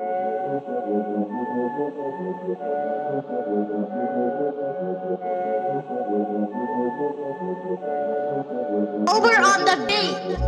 Over on the beat.